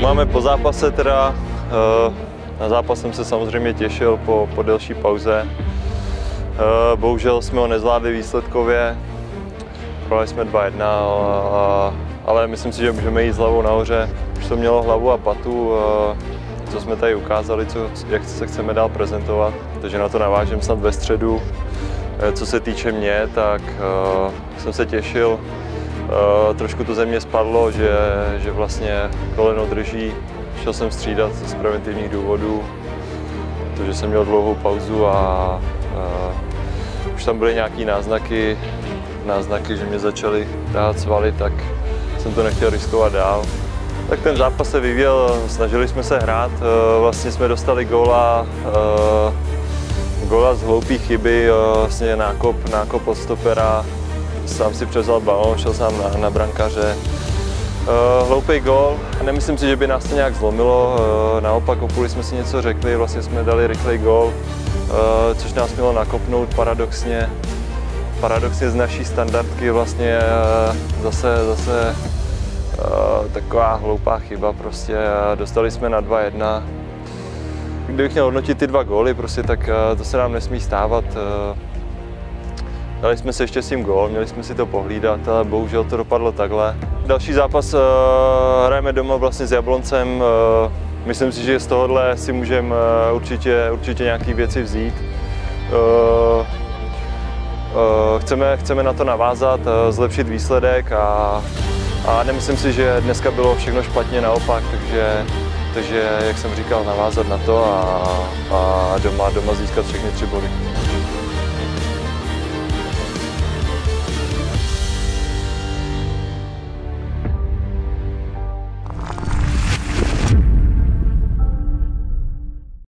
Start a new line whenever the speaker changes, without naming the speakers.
máme po zápase teda. Eh, na zápas jsem se samozřejmě těšil po, po delší pauze. Eh, bohužel jsme ho nezvládli výsledkově. Prohráli jsme 2-1, ale myslím si, že můžeme jít s hlavou nahoře. Už to mělo hlavu a patu, eh, co jsme tady ukázali, co, jak se chceme dál prezentovat. Takže na to navážím snad ve středu. Co se týče mě, tak jsem se těšil trošku to ze mě spadlo, že, že vlastně koleno drží. Šel jsem střídat z preventivních důvodů, protože jsem měl dlouhou pauzu a uh, už tam byly nějaké náznaky, náznaky, že mě začaly dát svaly, tak jsem to nechtěl riskovat dál. Tak ten zápas se vyvíjel, snažili jsme se hrát, uh, vlastně jsme dostali góla, góla z hloupé chyby, vlastně nákop, nákop od stopera, sám si převzal balón, šel sám na, na brankaře. Uh, hloupý gol, nemyslím si, že by nás to nějak zlomilo, uh, naopak o půli jsme si něco řekli, vlastně jsme dali rychlej gol, uh, což nás mělo nakopnout paradoxně. Paradoxně z naší standardky vlastně uh, zase, zase uh, taková hloupá chyba prostě. Dostali jsme na 2-1. Kdybych měl hodnotit ty dva góly, prostě, tak uh, to se nám nesmí stávat. Uh, Dali jsme si ještě s tím gól, měli jsme si to pohlídat, ale bohužel to dopadlo takhle. Další zápas uh, hrajeme doma vlastně s Jabloncem. Uh, myslím si, že z tohohle si můžeme uh, určitě, určitě nějaké věci vzít. Uh, uh, chceme, chceme na to navázat, uh, zlepšit výsledek a, a nemyslím si, že dneska bylo všechno špatně, naopak, takže, takže jak jsem říkal, navázat na to a, a doma, doma získat všechny tři body.